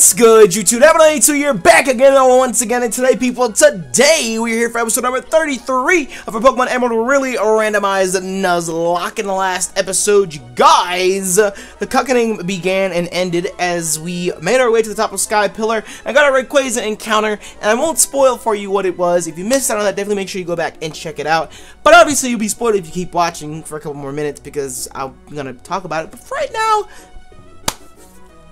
What's good, YouTube? Evan92 here, back again uh, once again, and today, people, today we're here for episode number 33 of our Pokemon Emerald Really Randomized Nuzlocke. In the last episode, you guys, the cuckening began and ended as we made our way to the top of Sky Pillar and got our Rayquaza encounter, and I won't spoil for you what it was. If you missed out on that, definitely make sure you go back and check it out. But obviously, you'll be spoiled if you keep watching for a couple more minutes because I'm gonna talk about it. But right now,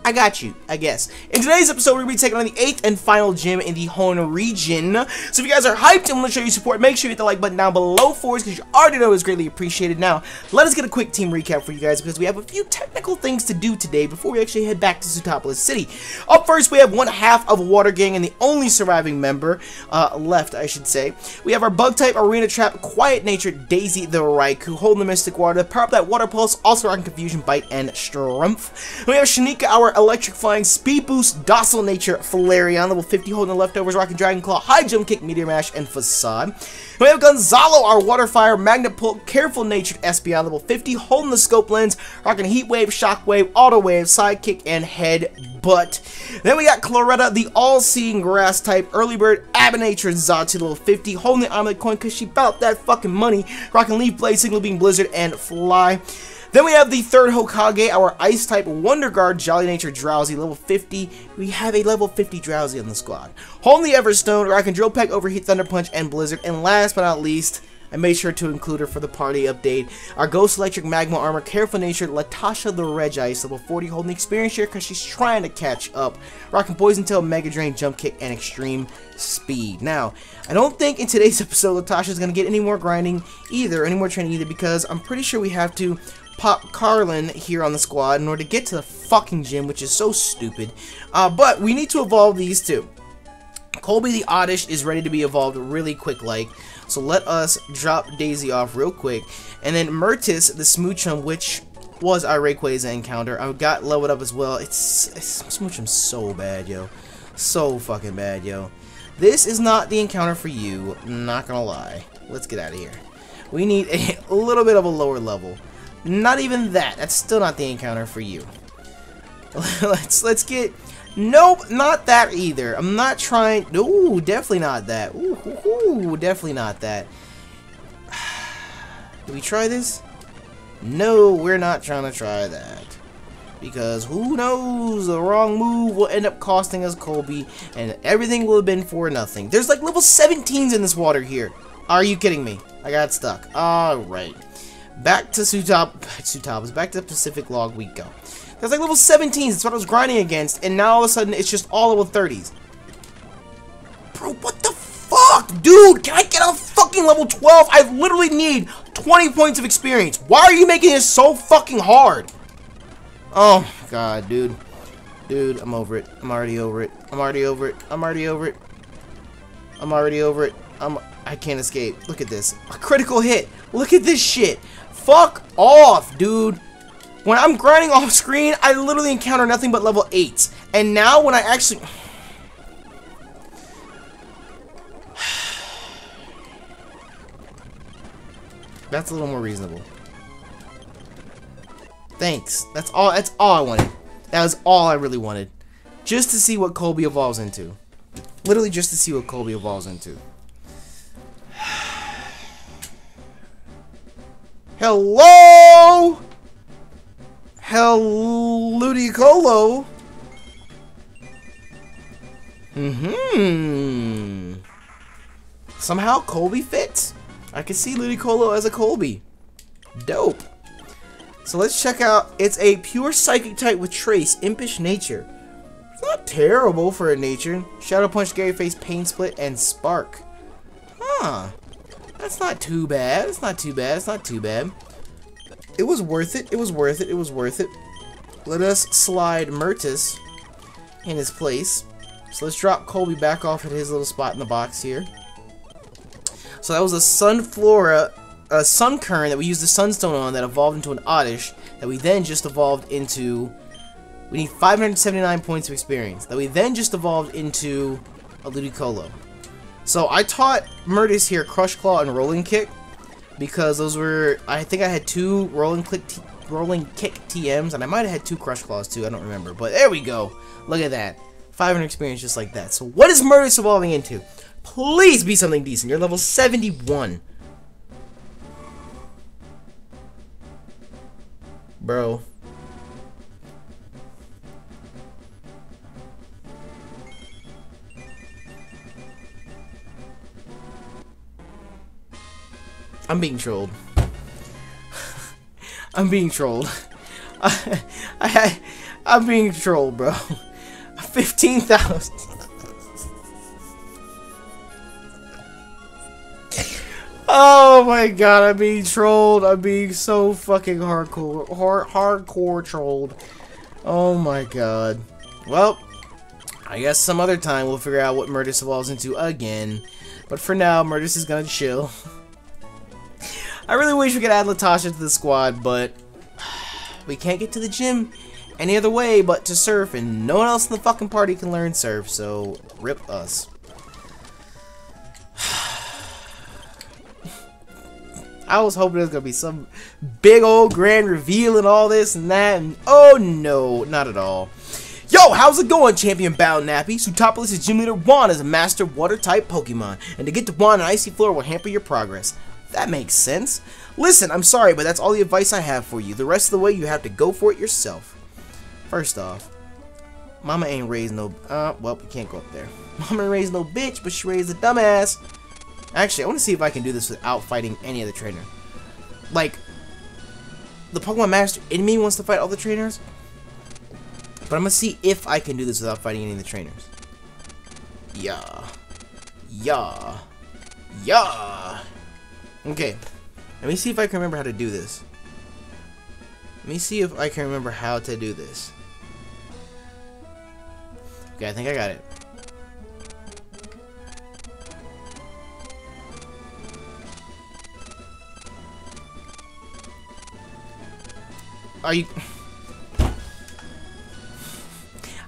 I got you, I guess. In today's episode, we're going to be taking on the 8th and final gym in the Hoenn region. So if you guys are hyped and want to show your support, make sure you hit the like button down below for us, because you already know it's greatly appreciated. Now, let us get a quick team recap for you guys, because we have a few technical things to do today before we actually head back to Sootopolis City. Up first, we have one half of Water Gang and the only surviving member uh, left, I should say. We have our Bug-type Arena Trap, Quiet Nature, Daisy the Raikou, holding the Mystic Water, power up that Water Pulse, also rocking Confusion, Bite, and Strength. We have Shanika, our Electric Flying, Speed Boost, Docile Nature, Flareon, level 50, holding the leftovers, rocking Dragon Claw, High Jump Kick, Meteor Mash, and Facade. We have Gonzalo, our Water Fire, Magnet Pull, Careful Natured Espeon, level 50, holding the Scope Lens, rocking Heat Wave, Shock Wave, Auto Wave, Sidekick, and Head Butt. Then we got Claretta, the All-Seeing Grass type, Early Bird, Abonator, Xatu, level 50, holding the Amulet Coin because she bout that fucking money, rocking Leaf Blade, Signal Beam, Blizzard, and Fly. Then we have the third Hokage, our Ice type Wonder Guard, Jolly Nature Drowzee, level 50. We have a level 50 Drowzee on the squad. Holding the Everstone, Rockin' Drill Peck, Overheat, Thunder Punch, and Blizzard. And last but not least, I made sure to include her for the party update. Our Ghost Electric Magma Armor, Careful Nature, Latasha the Regice, level 40, holding experience here because she's trying to catch up. Rocking Poison Tail, Mega Drain, Jump Kick, and Extreme Speed. Now, I don't think in today's episode Latasha's going to get any more grinding either, any more training either, because I'm pretty sure we have to pop Carlin here on the squad in order to get to the fucking gym, which is so stupid. Uh, but we need to evolve these two. Colby the Oddish is ready to be evolved really quick like, so let us drop Daisy off real quick. And then Myrtis, the Smoochum, which was our Rayquaza encounter, I got leveled up as well. It's, it's Smoochum's so bad, yo. So fucking bad, yo. This is not the encounter for you, not gonna lie. Let's get out of here. We need a little bit of a lower level. Not even that. That's still not the encounter for you. let's let's get. Nope, not that either. I'm not trying. Ooh, definitely not that. Ooh, ooh, ooh definitely not that. Do we try this? No, we're not trying to try that. Because who knows, the wrong move will end up costing us Colby, and everything will have been for nothing. There's like level 17s in this water here. Are you kidding me? I got stuck. Alright. Back to Sutop, Sutop's, back to Pacific Log we go. That's like level 17s, that's what I was grinding against, and now all of a sudden it's just all level 30s. Bro, what the fuck? Dude, can I get a fucking level 12? I literally need 20 points of experience. Why are you making this so fucking hard? Oh, God, dude. Dude, I'm over it. I'm already over it. I'm already over it. I'm already over it. I'm already over it. I'm... I can't escape. Look at this. A critical hit. Look at this shit. Fuck off, dude. When I'm grinding off screen, I literally encounter nothing but level 8s. And now when I actually... That's a little more reasonable. Thanks. That's all that's all I wanted. That was all I really wanted. Just to see what Colby evolves into. Literally just to see what Colby evolves into. Hello? Hello Ludicolo. Mm-hmm. Somehow Colby fits. I can see Ludicolo as a Colby. Dope. So let's check out. It's a pure psychic type with trace, impish nature. It's not terrible for a nature. Shadow Punch, Scary Face, Pain Split, and Spark. Huh. That's not too bad. It's not too bad. It's not too bad. It was worth it. It was worth it. It was worth it. Let us slide Myrtis in his place. So let's drop Colby back off at his little spot in the box here. So that was a Sunflora, a Sunkern that we used the Sunstone on that evolved into an Oddish that we then just evolved into... We need 579 points of experience. That we then just evolved into a Ludicolo. So I taught Myrtis here Crush Claw and Rolling Kick because those were I think I had two Rolling Kick Rolling Kick TMs and I might have had two Crush Claws too. I don't remember, but there we go. Look at that. 500 experience just like that. So what is Murderous evolving into? Please be something decent. You're level 71. Bro. I'm being trolled. I'm being trolled. I, I, I'm being trolled, bro. 15,000. oh my god, I'm being trolled. I'm being so fucking hardcore, hard, hardcore trolled. Oh my god. Well, I guess some other time we'll figure out what Murderous evolves into again. But for now, Murderous is gonna chill. I really wish we could add Latasha to the squad, but we can't get to the gym any other way but to surf, and no one else in the fucking party can learn surf, so rip us. I was hoping there's gonna be some big old grand reveal and all this and that, and oh no, not at all. Yo, how's it going, Champion Battle Nappy? Sootopolis' gym leader Juan is a master water-type Pokemon, and to get to Juan, an icy floor will hamper your progress. That makes sense. Listen, I'm sorry, but that's all the advice I have for you. The rest of the way, you have to go for it yourself. First off, Mama ain't raised no... Uh, well, we can't go up there. Mama ain't raised no bitch, but she raised a dumbass. Actually, I want to see if I can do this without fighting any other trainer. Like, the Pokemon Master in me wants to fight all the trainers. But I'm going to see if I can do this without fighting any of the trainers. Yeah. Yeah. Yeah. Okay. Let me see if I can remember how to do this. Let me see if I can remember how to do this. Okay, I think I got it. Are you...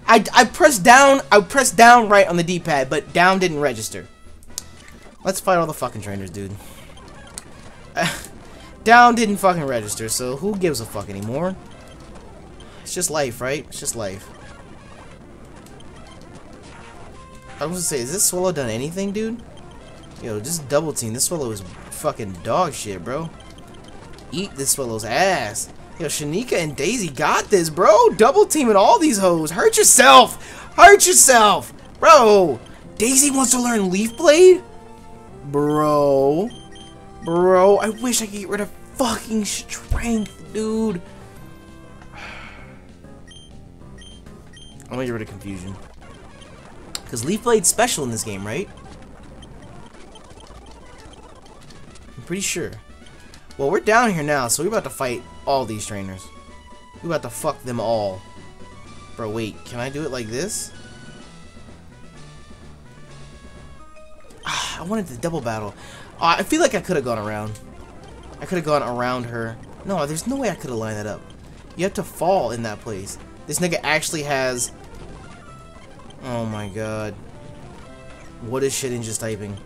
I, I pressed down, I pressed down right on the D-pad, but down didn't register. Let's fight all the fucking trainers, dude. down didn't fucking register, so who gives a fuck anymore? It's just life, right? It's just life. I was gonna say, is this Swallow done anything, dude? Yo, just double team. This Swallow is fucking dog shit, bro. Eat this Swallow's ass. Yo, Shanika and Daisy got this, bro. Double teaming all these hoes. Hurt yourself. Hurt yourself. Bro, Daisy wants to learn Leaf Blade? Bro. Bro, I wish I could get rid of fucking strength, dude. I'm gonna get rid of confusion. Because Leaf Blade's special in this game, right? I'm pretty sure. Well, we're down here now, so we're about to fight all these trainers. We're about to fuck them all. Bro, wait, can I do it like this? I wanted the double battle. Uh, I feel like I could have gone around. I could have gone around her. No, there's no way I could have lined that up. You have to fall in that place. This nigga actually has... Oh my god. What is Shedinja's typing?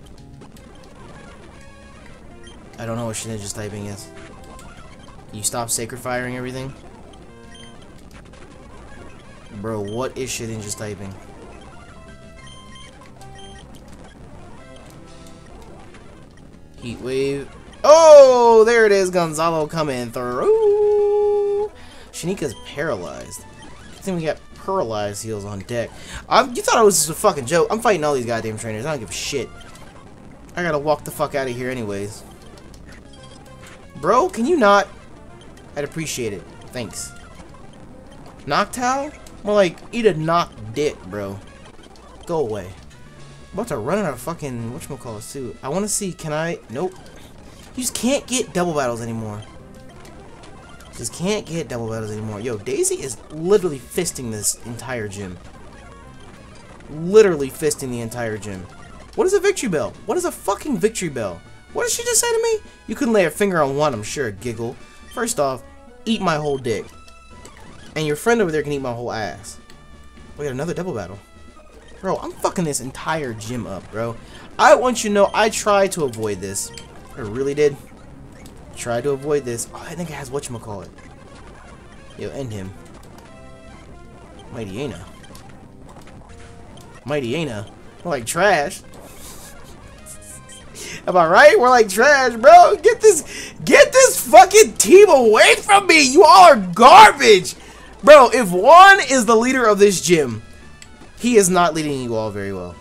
I don't know what Shedinja's typing is. You stop sacred firing everything? Bro, what is Shedinja's typing? Heat wave. Oh, there it is, Gonzalo coming through. Shanika's paralyzed. I think we got paralyzed heals on deck. you thought I was just a fucking joke. I'm fighting all these goddamn trainers. I don't give a shit. I gotta walk the fuck out of here anyways. Bro, can you not? I'd appreciate it. Thanks. Noctowl? More like, eat a knock dick, bro. Go away. About to run out of fucking, whatchamacallit, too. I want to see, can I? Nope. You just can't get double battles anymore. Just can't get double battles anymore. Yo, Daisy is literally fisting this entire gym. Literally fisting the entire gym. What is a victory bell? What is a fucking victory bell? What did she just say to me? You couldn't lay a finger on one, I'm sure, giggle. First off, eat my whole dick. And your friend over there can eat my whole ass. We got another double battle. Bro, I'm fucking this entire gym up, bro. I want you to know I tried to avoid this. I really did. Try to avoid this. Oh, I think it has whatchamacallit. Yo, end him. Mightyena. Mighty Aina. We're like trash. Am I right? We're like trash, bro. Get this, get this fucking team away from me. You all are garbage. Bro, if Juan is the leader of this gym, he is not leading you all very well.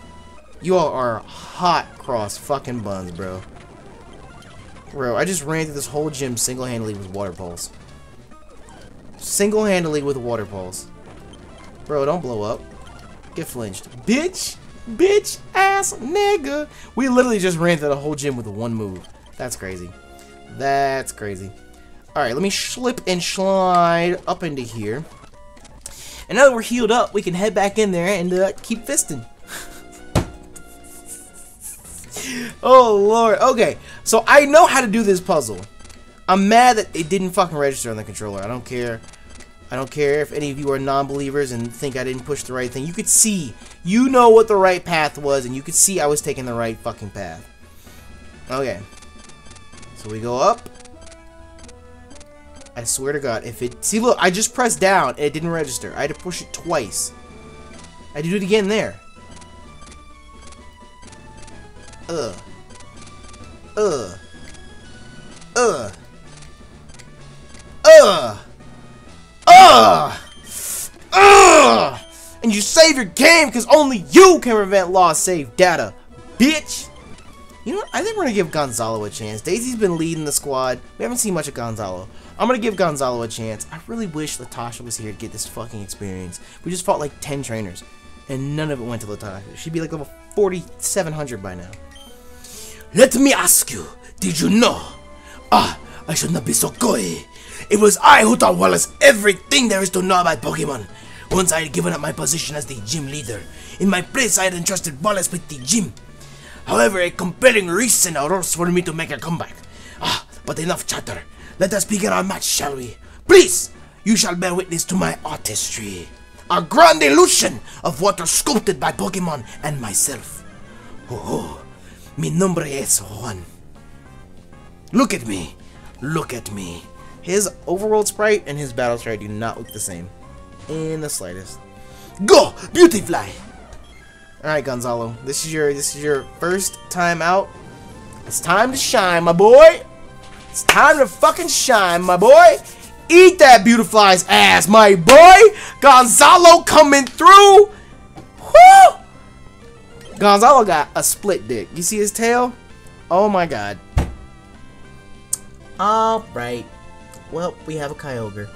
You all are hot cross fucking buns, bro. Bro, I just ran through this whole gym single-handedly with water pulse. Single-handedly with water pulse. Bro, don't blow up. Get flinched. Bitch! Bitch ass nigga! We literally just ran through the whole gym with one move. That's crazy. That's crazy. Alright, let me slip and slide up into here. And now that we're healed up, we can head back in there and uh, keep fisting. oh lord. Okay, so I know how to do this puzzle. I'm mad that it didn't fucking register on the controller. I don't care. I don't care if any of you are non-believers and think I didn't push the right thing. You could see. You know what the right path was, and you could see I was taking the right fucking path. Okay. So we go up. I swear to God, if it... See, look, I just pressed down, and it didn't register. I had to push it twice. I had to do it again there. Ugh. Ugh. Ugh. Ugh. Ugh. Ugh. And you save your game because only you can prevent lost save data, bitch. You know what? I think we're going to give Gonzalo a chance. Daisy's been leading the squad. We haven't seen much of Gonzalo. I'm to give Gonzalo a chance. I really wish Latasha was here to get this fucking experience. We just fought like 10 trainers, and none of it went to Latasha. She'd be like level 4700 by now. Let me ask you, did you know? Ah, I should not be so coy. It was I who taught Wallace everything there is to know about Pokemon. Once I had given up my position as the gym leader, in my place I had entrusted Wallace with the gym. However, a compelling reason arose for me to make a comeback. But enough chatter. Let us begin our match, shall we? Please, you shall bear witness to my artistry. A grand illusion of water sculpted by Pokemon and myself. Oh. Mi nombre es Juan. Look at me. Look at me. His overworld sprite and his battle sprite do not look the same. In the slightest. Go! Beautyfly! Alright, Gonzalo. This is your this is your first time out. It's time to shine, my boy! It's time to fucking shine, my boy! Eat that Beautyfly's ass, my boy! Gonzalo coming through! Woo! Gonzalo got a split dick. You see his tail? Oh my god. Alright. Well, we have a Kyogre.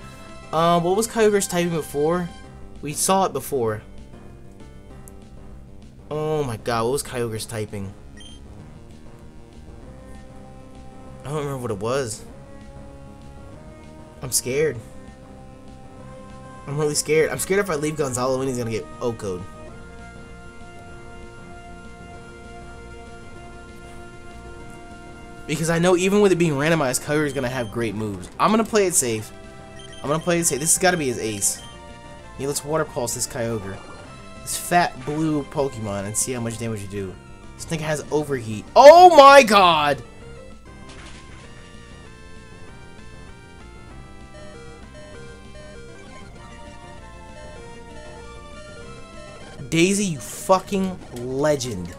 Um, what was Kyogre's typing before? We saw it before. Oh my god, what was Kyogre's typing? I don't remember what it was. I'm scared. I'm really scared. I'm scared if I leave Gonzalo and he's gonna get O-code. Because I know even with it being randomized, Kyogre is going to have great moves. I'm to play it safe. I'm to play it safe. This has got to be his ace. Yeah, let's Water Pulse this Kyogre. This fat blue Pokemon and see how much damage you do. This thing has Overheat. Oh my god! Daisy, you fucking legend.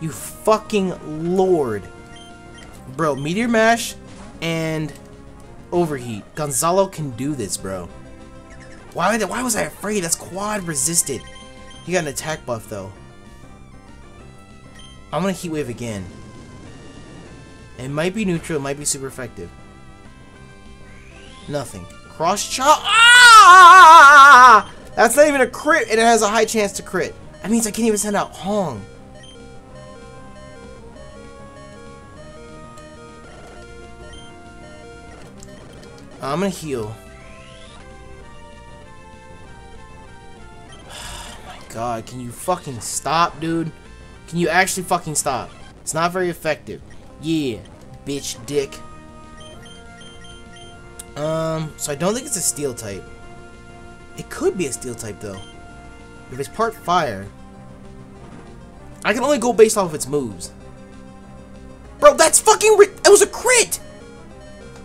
You fucking lord. Bro, Meteor Mash and Overheat. Gonzalo can do this, bro. Why, why was I afraid? That's quad resisted. He got an attack buff, though. I'm gonna Heat Wave again. It might be neutral, it might be super effective. Nothing. Cross chop. Ah! That's not even a crit, and it has a high chance to crit. That means I can't even send out Hong. I'm gonna heal. Oh my god, can you fucking stop, dude? Can you actually fucking stop? It's not very effective. Yeah, bitch dick. Um, so I don't think it's a steel type. It could be a steel type though. If it's part fire. I can only go based off of its moves. Bro, that's fucking It was a crit!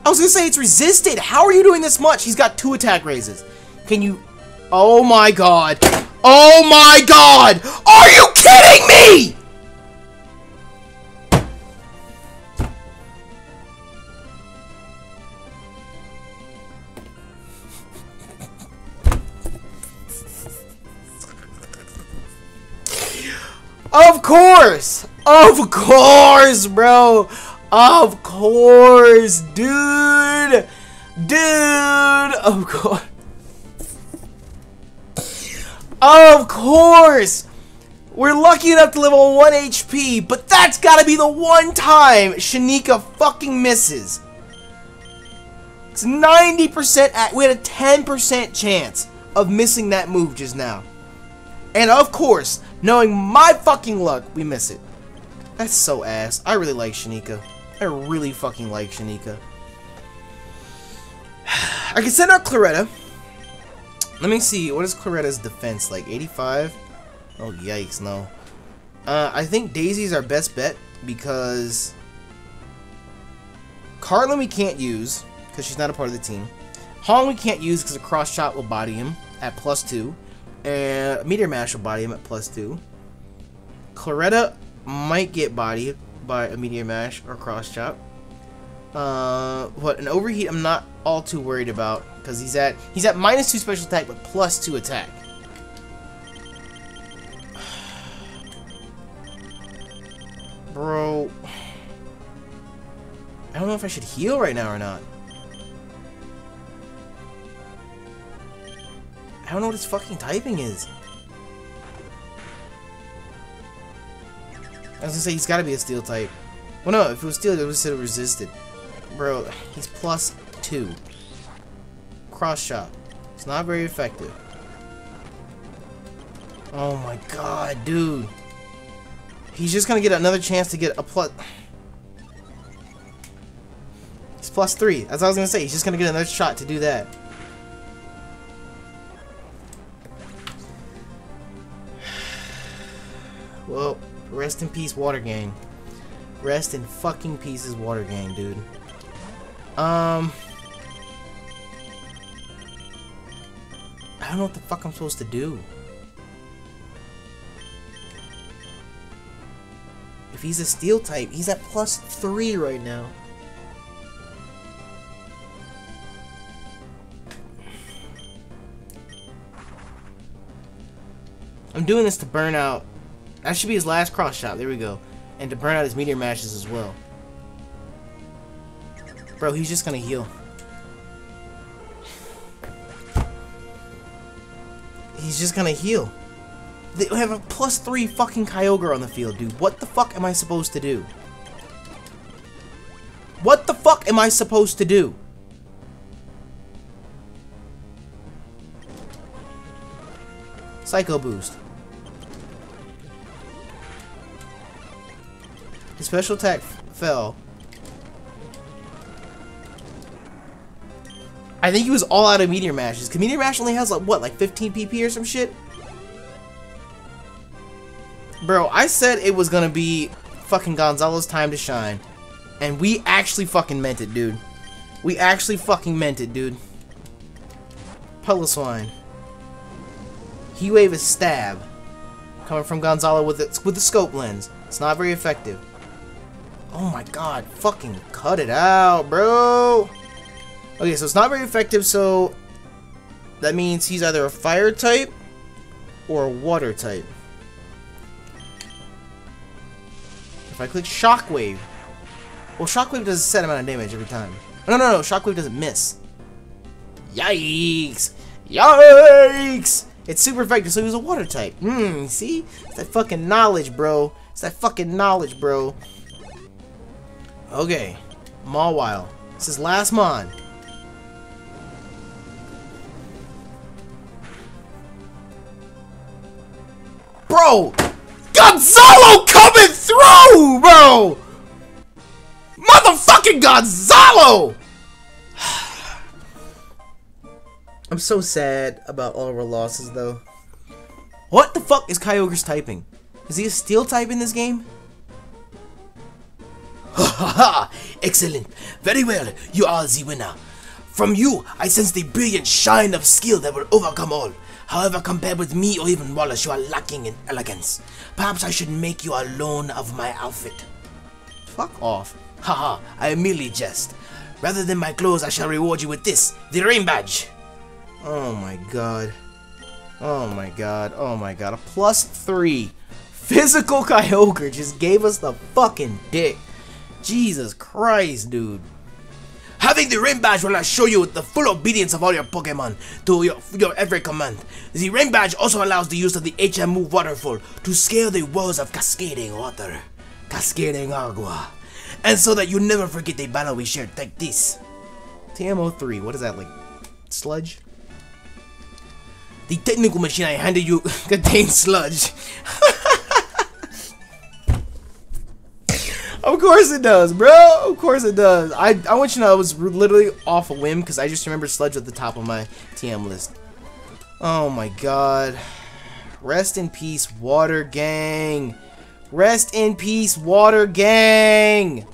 I was gonna say it's resisted. How are you doing this much? He's got two attack raises. Can you... Oh my god. Oh my god! Are you kidding me?! Course! Of course, bro! Of course, dude! Dude! Of course. Of course! We're lucky enough to live on 1 HP, but that's gotta be the one time Shanika fucking misses. It's 90% at, we had a 10% chance of missing that move just now. And of course, knowing my fucking luck, we miss it. That's so ass. I really like Shanika. I really fucking like Shanika. I can send out Claretta. Let me see. What is Claretta's defense? Like 85? Oh, yikes, no. Uh, I think Daisy's our best bet because Carlin we can't use because she's not a part of the team. Hong we can't use because a cross shot will body him at plus two. And Meteor Mash will body him at plus two. Claretta might get bodied by a Meteor Mash or cross chop. Uh, what an overheat I'm not all too worried about because he's at he's at minus two special attack but plus two attack. Bro, I don't know if I should heal right now or not. I don't know what his fucking typing is. I was gonna say he's gotta be a steel type. Well no, if it was steel, it would it resisted. Bro, he's plus two. Cross shot. It's not very effective. Oh my god, dude. He's just gonna get another chance to get a plus. He's plus three. That's what I was gonna say. He's just gonna get another shot to do that. Rest in peace, Water Gang. Rest in fucking pieces, Water Gang, dude. Um... I don't know what the fuck I'm supposed to do. If he's a steel type, he's at plus three right now. I'm doing this to burn out. That should be his last cross shot. There we go. And to burn out his meteor mashes as well. Bro, he's just gonna heal. He's just gonna heal. They have a plus three fucking Kyogre on the field, dude. What the fuck am I supposed to do? What the fuck am I supposed to do? Psycho Boost. Special attack fell. I think he was all out of Meteor Mashes. Because Meteor Mash only has like, what, like 15 PP or some shit? Bro, I said it was gonna be fucking Gonzalo's time to shine. And we actually fucking meant it, dude. We actually fucking meant it, dude. Piloswine. Heat wave is stab. Coming from Gonzalo with it with the scope lens. It's not very effective. Oh my god, fucking cut it out, bro. Okay, so it's not very effective, so that means he's either a fire type or a water type. If I click Shockwave, well, Shockwave does a set amount of damage every time. No, no, no, Shockwave doesn't miss. Yikes! Yikes! It's super effective, so he's a water type. Hmm, see? It's that fucking knowledge, bro. It's that fucking knowledge, bro. Okay. Mawile. This is last Mon. Bro! Gonzalo coming through, bro! Motherfucking Gonzalo! I'm so sad about all of our losses, though. What the fuck is Kyogre's typing? Is he a steel type in this game? Ha! Excellent! Very well, you are the winner. From you, I sense the brilliant shine of skill that will overcome all. However, compared with me or even Wallace, you are lacking in elegance. Perhaps I should make you a loan of my outfit. Fuck off. Haha, I merely jest. Rather than my clothes, I shall reward you with this, the rain badge. Oh my god. Oh my god. Oh my god. A plus three. Physical Kyogre just gave us the fucking dick. Jesus Christ, dude. Having the Rain Badge will assure you the full obedience of all your Pokemon to your, your every command. The Rain Badge also allows the use of the HM Move Waterfall to scale the walls of cascading water. Cascading Agua. And so that you never forget the battle we shared like this. TM03, what is that, like, sludge? The technical machine I handed you contains sludge. Of course it does, bro. Of course it does. I, I want you to know I was literally off a whim because I just remember Sludge at the top of my TM list. Oh my god. Rest in peace, Water Gang. Rest in peace, Water Gang.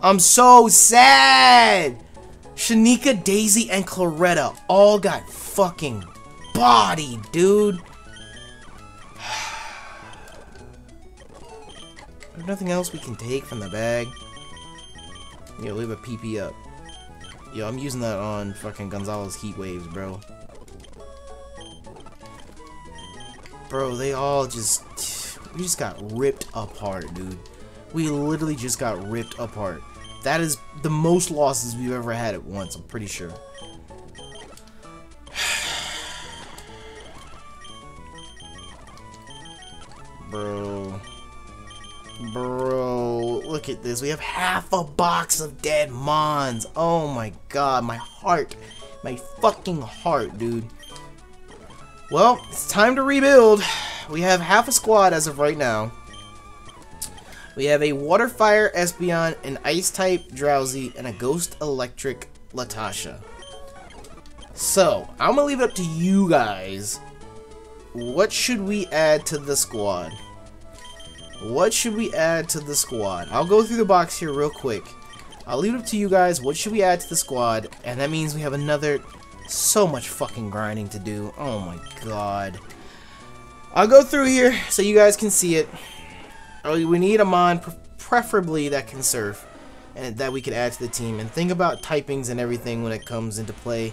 I'm so sad. Shanika, Daisy, and Claretta all got fucking bodied, dude. There's nothing else we can take from the bag. Yo, leave a PP up. Yo, I'm using that on fucking Gonzalo's Heat Waves, bro. Bro, they all just... We just got ripped apart, dude. We literally just got ripped apart. That is the most losses we've ever had at once, I'm pretty sure. Bro... Look at this. We have half a box of dead Mons. Oh my god, my heart. My fucking heart, dude. Well, it's time to rebuild. We have half a squad as of right now. We have a Water Fire Espeon, an Ice-type Drowzee, and a Ghost Electric Latasha. So, I'm gonna leave it up to you guys. What should we add to the squad? What should we add to the squad? I'll go through the box here real quick. I'll leave it up to you guys. What should we add to the squad? And that means we have another so much fucking grinding to do. Oh my god. I'll go through here so you guys can see it. Oh, we need a mon, preferably that can surf, and that we can add to the team. And think about typings and everything when it comes into play.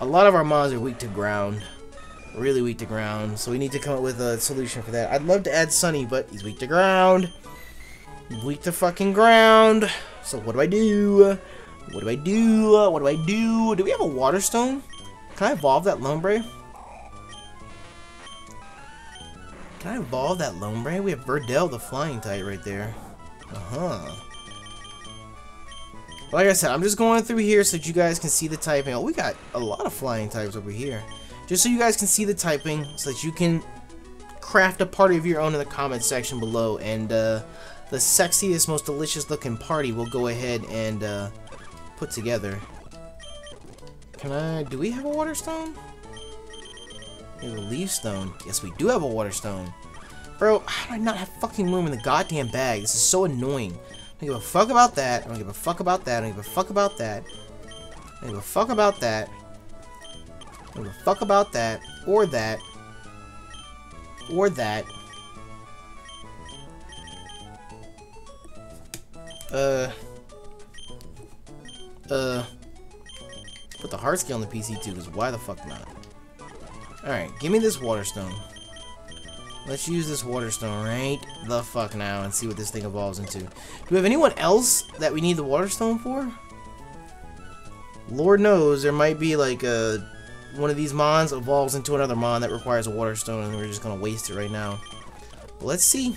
A lot of our mons are weak to ground really weak to ground, so we need to come up with a solution for that. I'd love to add Sunny, but he's weak to ground. Weak to fucking ground. So what do I do? What do I do? What do I do? Do we have a Water Stone? Can I evolve that Lombre? Can I evolve that Lombre? We have Verdell, the flying type right there. Uh-huh. Like I said, I'm just going through here so that you guys can see the typing. Oh, we got a lot of flying types over here just so you guys can see the typing so that you can craft a party of your own in the comment section below and uh, the sexiest most delicious looking party we'll go ahead and uh, put together. Can I do we have a water stone? We have a leaf stone. Yes we do have a water stone. Bro how do I not have fucking room in the goddamn bag? This is so annoying. I don't give a fuck about that. I don't give a fuck about that. I don't give a fuck about that. I don't give a fuck about that don't give a fuck about that, or that, or that. Uh, uh, put the heart scale on the PC too, because why the fuck not? Alright, give me this water stone. Let's use this water stone right the fuck now and see what this thing evolves into. Do we have anyone else that we need the water stone for? Lord knows there might be like a one of these mons evolves into another mon that requires a water stone and we're just gonna waste it right now. But let's see.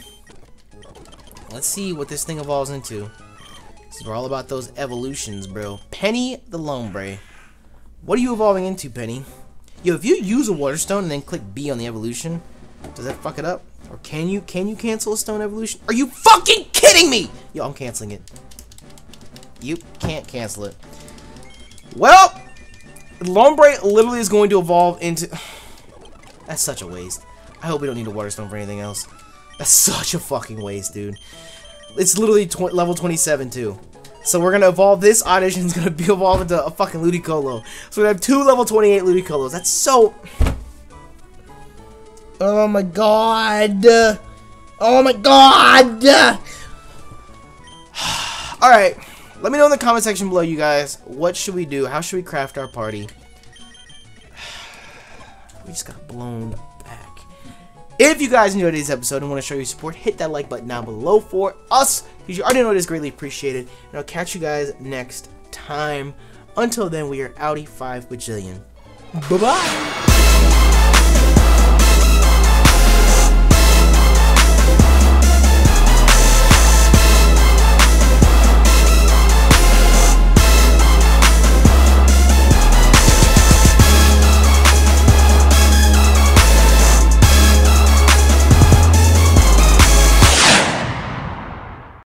Let's see what this thing evolves into. We're all about those evolutions, bro. Penny the Lombre. What are you evolving into, Penny? Yo, if you use a water stone and then click B on the evolution, does that fuck it up? Or can you can you cancel a stone evolution? Are you fucking kidding me? Yo, I'm canceling it. You can't cancel it. Well, Lombre literally is going to evolve into... That's such a waste. I hope we don't need a Water Stone for anything else. That's such a fucking waste, dude. It's literally tw level 27, too. So we're gonna evolve this audition is gonna be evolved into a fucking Ludicolo. So we have two level 28 Ludicolos. That's so Oh my god. Oh my god. Alright. Let me know in the comment section below, you guys. What should we do? How should we craft our party? We just got blown back. If you guys enjoyed today's episode and want to show your support, hit that like button down below for us. Because you already know it is greatly appreciated. And I'll catch you guys next time. Until then, we are Audi 5 bajillion. Bye-bye.